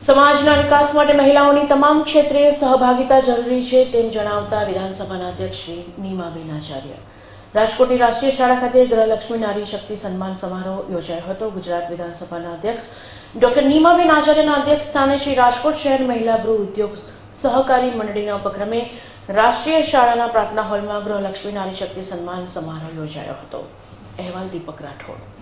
સમાજના વિકાસ માટે મહિલાઓની તમામ ક્ષેત્રે સહભાગિતા જરૂરી છે તેમ જણાવતા વિધાનસભાના અધ્યક્ષ શ્રી નીમાબેન આચાર્ય રાજકોટની રાષ્ટ્રીય શાળા ખાતે ગ્રહલક્ષ્મી નારી શક્તિ સન્માન સમારોહ યોજાયો હતો. ગુજરાત વિધાનસભાના અધ્યક્ષ ડોક્ટર નીમાબેન આચાર્યના અધ્યક્ષ સ્થાને શ્રી રાજકોટ શહેર મહિલા ગૃહ ઉદ્યોગ સહકારી મંડળીના ઉપક્રમે રાષ્ટ્રીય શાળાના પ્રાર્થના હોલમાં ગૃહલક્ષ્મી નારી શક્તિ સન્માન સમારોહ યોજાયો હતો. અહેવાલ દીપક રાઠોડ.